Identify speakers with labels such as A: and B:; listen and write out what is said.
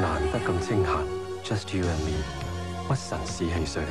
A: 难得咁清闲，just you and me，不神使汽水。